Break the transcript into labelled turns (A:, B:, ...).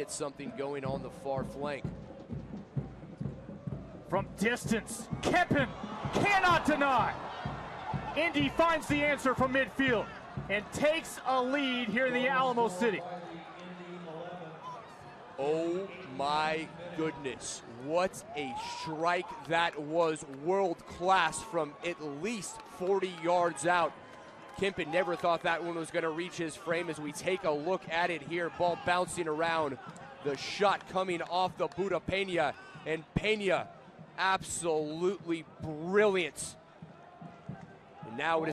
A: get something going on the far flank.
B: From distance, Kempen cannot deny. Indy finds the answer from midfield and takes a lead here in the Alamo City.
A: Oh my goodness. What a strike that was. World class from at least 40 yards out. Kempen never thought that one was going to reach his frame as we take a look at it here. Ball bouncing around. The shot coming off the Buda Pena. And Pena absolutely brilliant. And now it is.